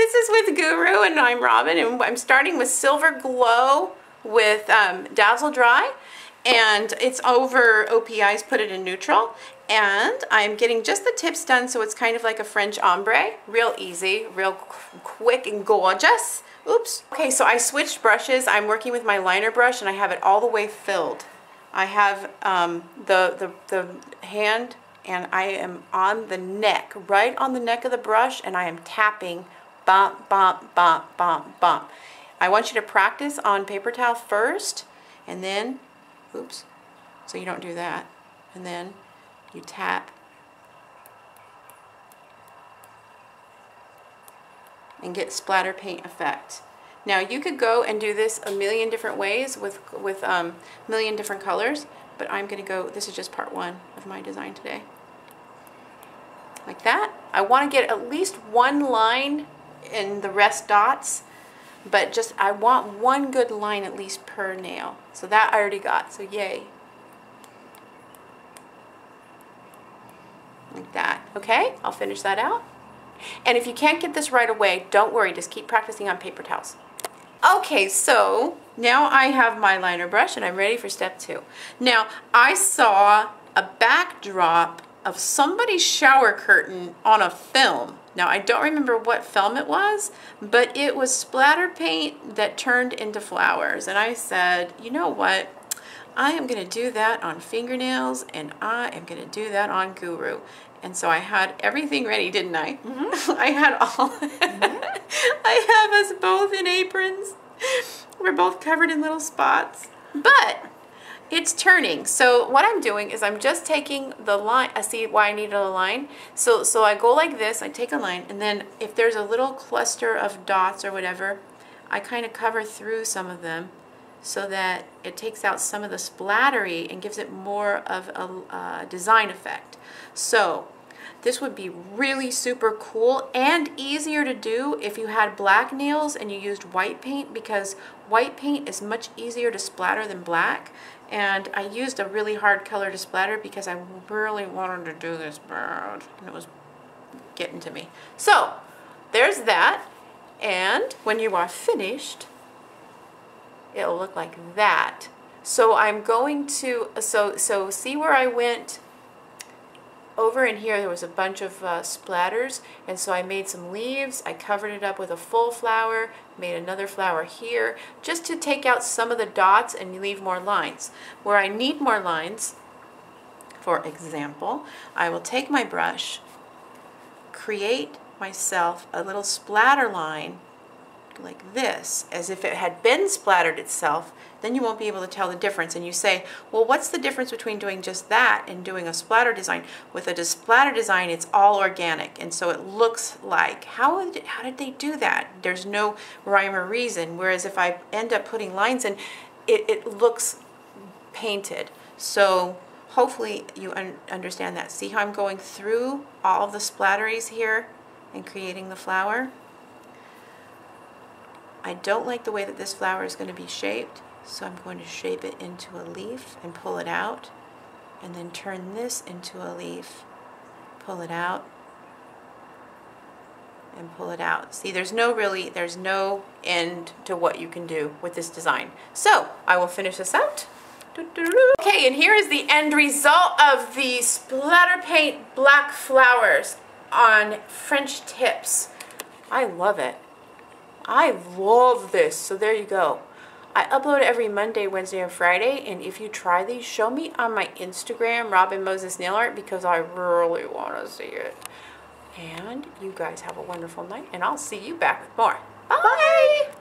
this is with Guru and I'm Robin and I'm starting with Silver Glow with um, Dazzle Dry and it's over OPI's put it in neutral and I'm getting just the tips done so it's kind of like a French ombre real easy real quick and gorgeous. Oops. Okay so I switched brushes. I'm working with my liner brush and I have it all the way filled. I have um, the, the the hand and I am on the neck right on the neck of the brush and I am tapping bump bump bump bump bump I want you to practice on paper towel first and then Oops. So you don't do that. And then you tap and get splatter paint effect. Now you could go and do this a million different ways with with um, million different colors, but I'm gonna go, this is just part one of my design today. Like that. I wanna get at least one line in the rest dots but just I want one good line at least per nail. So that I already got, so yay. Like that, okay? I'll finish that out. And if you can't get this right away, don't worry, just keep practicing on paper towels. Okay, so now I have my liner brush and I'm ready for step two. Now, I saw a backdrop of somebody's shower curtain on a film now I don't remember what film it was, but it was splatter paint that turned into flowers. And I said, you know what? I am going to do that on fingernails and I am going to do that on Guru. And so I had everything ready, didn't I? Mm -hmm. I had all. Mm -hmm. I have us both in aprons. We're both covered in little spots. But it's turning. So what I'm doing is I'm just taking the line, I see why I needed a line. So, so I go like this, I take a line, and then if there's a little cluster of dots or whatever, I kind of cover through some of them so that it takes out some of the splattery and gives it more of a uh, design effect. So this would be really super cool and easier to do if you had black nails and you used white paint because white paint is much easier to splatter than black and I used a really hard color to splatter because I really wanted to do this bad and it was getting to me. So there's that and when you are finished it'll look like that. So I'm going to, so, so see where I went over in here there was a bunch of uh, splatters and so I made some leaves I covered it up with a full flower made another flower here just to take out some of the dots and leave more lines. Where I need more lines for example I will take my brush create myself a little splatter line like this as if it had been splattered itself then you won't be able to tell the difference. And you say, well, what's the difference between doing just that and doing a splatter design? With a splatter design, it's all organic. And so it looks like, how did, how did they do that? There's no rhyme or reason. Whereas if I end up putting lines in, it, it looks painted. So hopefully you un understand that. See how I'm going through all the splatteries here and creating the flower? I don't like the way that this flower is going to be shaped. So I'm going to shape it into a leaf and pull it out and then turn this into a leaf, pull it out and pull it out. See, there's no really, there's no end to what you can do with this design. So I will finish this out. Okay, and here is the end result of the splatter paint black flowers on French tips. I love it. I love this. So there you go. I upload every Monday, Wednesday, and Friday, and if you try these, show me on my Instagram, Robin Moses Nail Art, because I really want to see it. And you guys have a wonderful night, and I'll see you back with more. Bye! Bye.